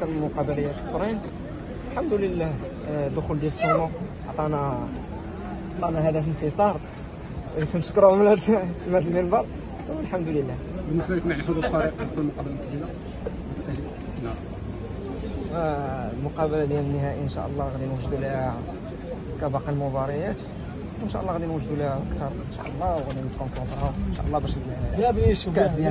كان المقابلات الاخرين الحمد لله آه، دخول ديال السومو عطانا عطانا هدف انتصار. كنشكرهم من هذا المنبر. والحمد لله. بالنسبة لكم يعني حضور فريق في المقابلة الكبيره نعم. آه، المقابلة ديال النهائي إن شاء الله غادي نوجدوا لها كباقي المباريات. وان شاء الله غادي نوجدوا لها أكثر إن شاء الله وغادي نكونفونطراو إن شاء الله باش ال- الكاس ديال